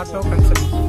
auto consulting.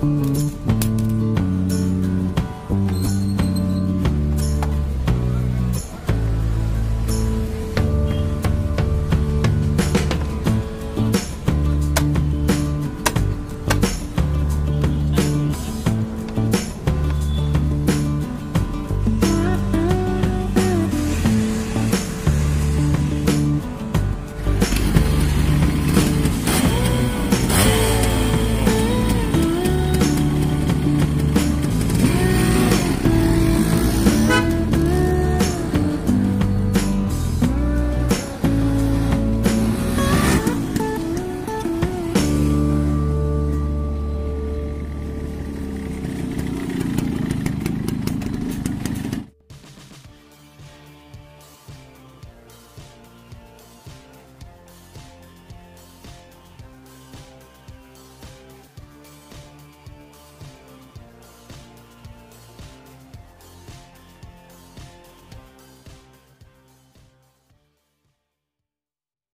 Thank